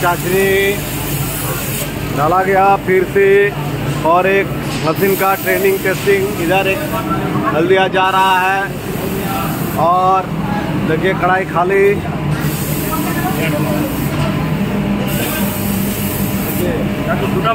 चाचनी डाला गया फिर से और एक मशीन का ट्रेनिंग टेस्टिंग इधर एक डाल दिया जा रहा है। और देखिए कढ़ाई खाली। দুটা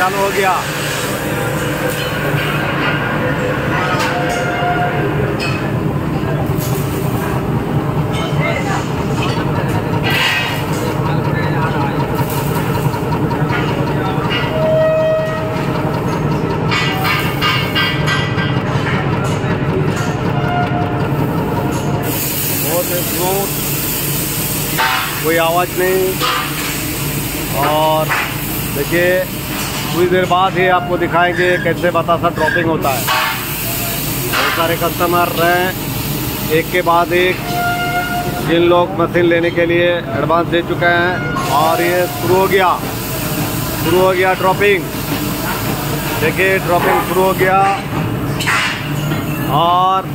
चालू हो गया। कोई आवाज़ नहीं। और देखिए कुछ देर बाद ही आपको दिखाएँगे कैसे बतासा ड्रॉपिंग होता है। बहुत सारे कस्टमर हैं एक के बाद एक, जिन लोग मशीन लेने के लिए एडवांस दे चुके हैं, और ये शुरू हो गया। शुरू हो गया ड्रॉपिंग देखिए ड्रॉपिंग शुरू हो गया। और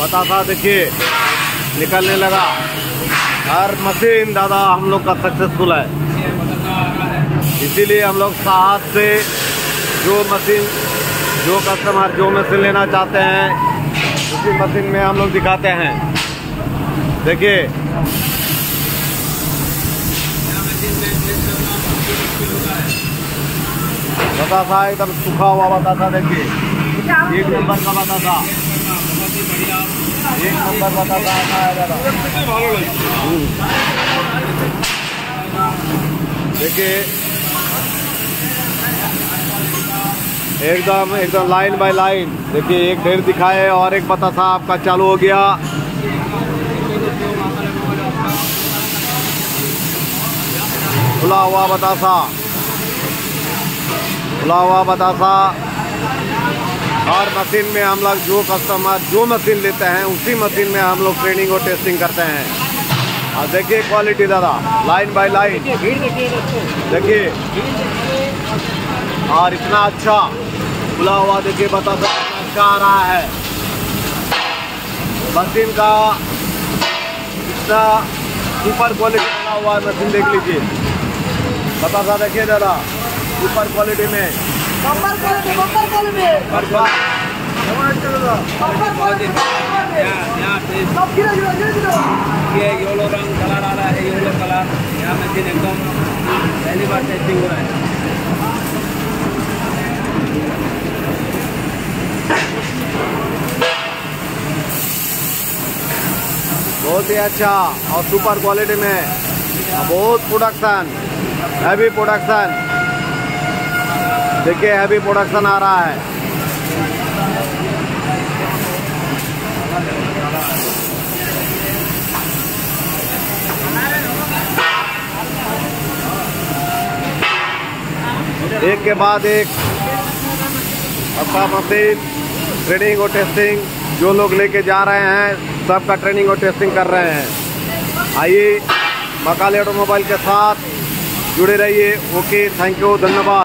बतासा देखिए, निकलने लगा। हर मशीन दादा हम लोग का सक्सेसफुल है। इसीलिए हम लोग साहस से जो मशीन, जो कस्टमर जो मशीन लेना चाहते हैं, उसी मशीन में हम लोग दिखाते हैं। देखिए। बतासा एकदम सूखा हुआ बतासा देखिए। एक नंबर का बतासा एक नंबर बता था देखिए एकदम एकदम लाइन बाय लाइन देखिए, एक ढेर दिखाए और एक पता था आपका चालू हो गया। खुला हुआ बतासा। खुला हुआ बतासा। हर मशीन में हम लोग जो कस्टमर जो मशीन लेते हैं, उसी मशीन में हम लोग ट्रेनिंग और टेस्टिंग करते हैं। और देखिए क्वालिटी दादा लाइन बाय लाइन देखिए। और इतना अच्छा खुला हुआ देखिए बता सकते अच्छा आ रहा है। मशीन का इतना सुपर क्वालिटी बना हुआ है मशीन देख लीजिए। बता सा देखिए दादा सुपर क्वालिटी में। ये येलो रंग कलर आ रहा है येलो कलर। यहाँ मशीन एकदम पहली बार टेस्टिंग हो रहा है। बहुत ही अच्छा और सुपर क्वालिटी में। बहुत प्रोडक्शन हैवी प्रोडक्शन देखिए हैवी प्रोडक्शन आ रहा है। एक के बाद एक अपना मशीन ट्रेनिंग और टेस्टिंग जो लोग लेके जा रहे हैं। सबका ट्रेनिंग और टेस्टिंग कर रहे हैं। आइए मकाले ऑटोमोबाइल के साथ जुड़े रहिए। ओके थैंक यू धन्यवाद।